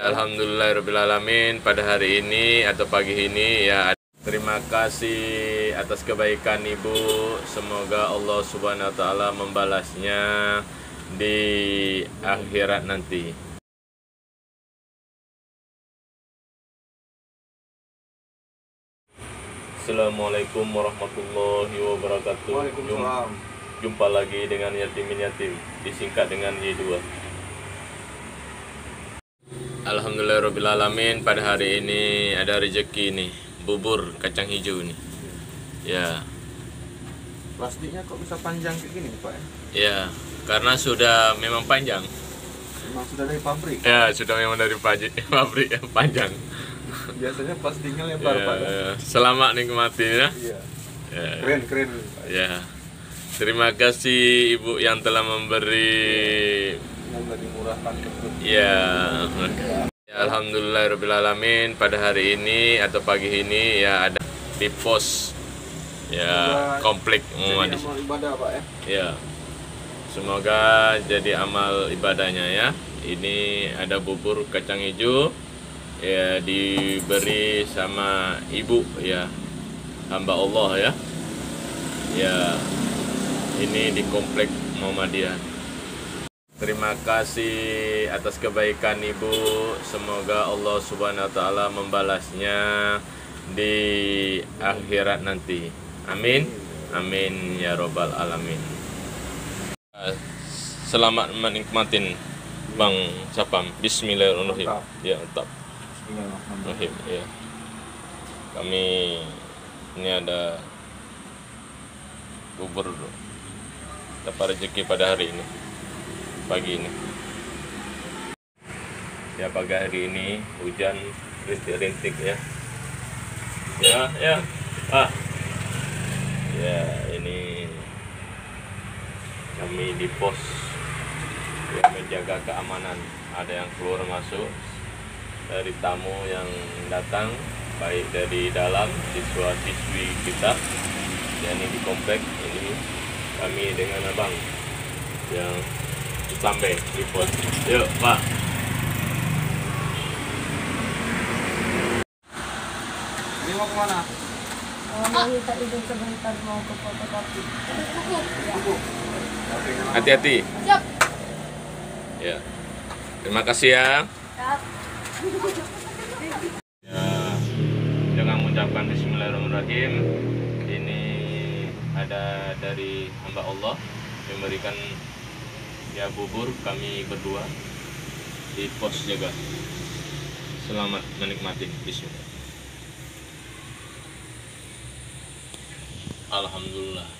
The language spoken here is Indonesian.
Alhamdulillahirrahmanirrahim pada hari ini atau pagi ini ya terima kasih atas kebaikan ibu. Semoga Allah subhanahu wa ta'ala membalasnya di akhirat nanti. Assalamualaikum warahmatullahi wabarakatuh. Waalaikumsalam. Jumpa lagi dengan Yatimin Yatim Disingkat dengan Y2 Alhamdulillahirrahmanirrahim Pada hari ini ada rezeki nih Bubur kacang hijau nih Ya Plastiknya kok bisa panjang kayak gini Pak ya? Ya Karena sudah memang panjang Memang sudah dari pabrik. Ya sudah memang dari pajak pabrik yang panjang Biasanya plastiknya lebar ya, Pak ya? Selamat nikmati ya Iya. Ya. Keren keren. Pak. ya Terima kasih ibu yang telah memberi Semoga dimurahkan terus. Ya, ya Alhamdulillahirrahmanirrahim pada hari ini atau pagi ini ya ada di pos ya Semoga komplek Jadi Muhammadiyah. amal ibadah Pak ya. Ya, semoga jadi amal ibadahnya ya. Ini ada bubur kacang hijau ya diberi sama ibu ya hamba Allah ya. Ya, ini di komplek Muhammadiyah. Terima kasih atas kebaikan ibu. Semoga Allah Subhanahu wa taala membalasnya di akhirat nanti. Amin. Amin ya robbal alamin. Selamat menikmatin Bang Sapam. Bismillahirrahmanirrahim. Ya, tetap. Bismillahirrahmanirrahim. Rahim, ya. Kami ini ada bubur dapat rezeki pada hari ini pagi ini. Ya pagi hari ini hujan rintik-rintik ya. Ya ya. Pak ya ini kami di pos. Yang menjaga keamanan. Ada yang keluar masuk. Dari tamu yang datang baik dari dalam siswa siswi kita yang ini di komplek ini kami dengan abang yang sampai di pos yuk pak Ini mau ke mana? Oh, makita izin sebentar mau ke fotokopi. Hati-hati Siap. ya terima kasih ya Siap. ya dengan mengucapkan Bismillahirrahmanirrahim ini ada dari hamba Allah memberikan ya bubur kami berdua di pos jaga. Selamat menikmati Bismillah Alhamdulillah